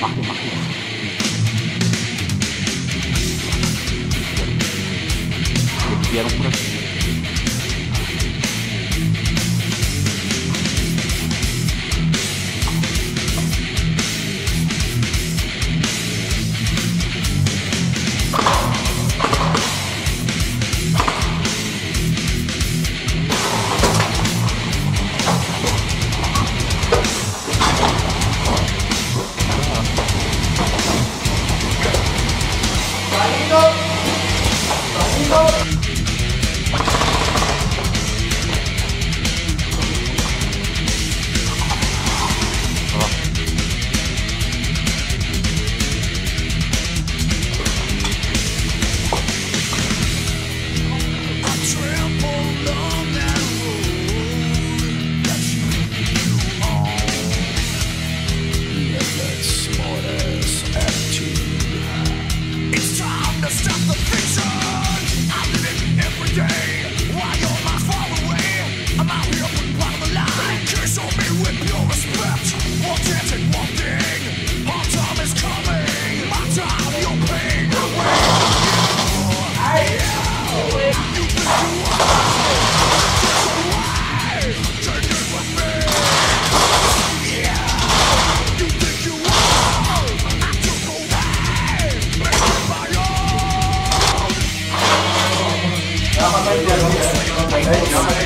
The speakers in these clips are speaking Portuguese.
Marco, Marco. Eles vieram por aqui.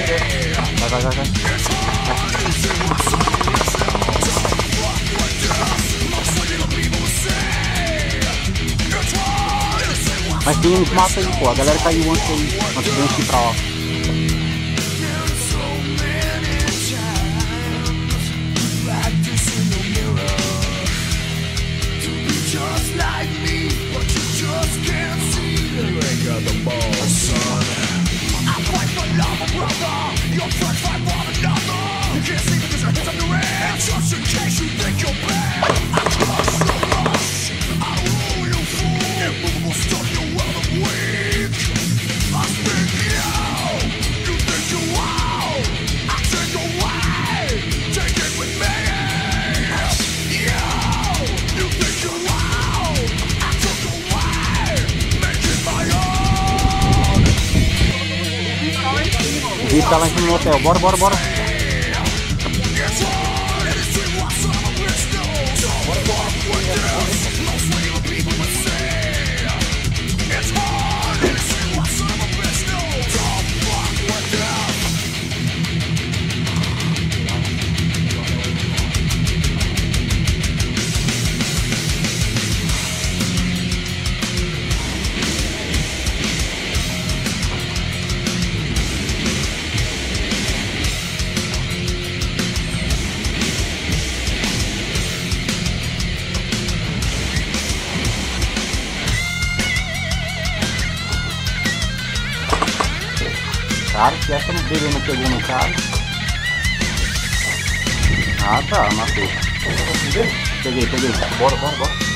Vai, vai, vai, vai. Mas tem um mapa aí, pô. A galera caiu antes aí. Antes de eu ir pra lá. E tá lá em no hotel. Bora, bora, bora. Bora, bora. cara, que essa dele não pegou no cara. Ah tá, matou. Peguei, peguei. Bora, bora, bora.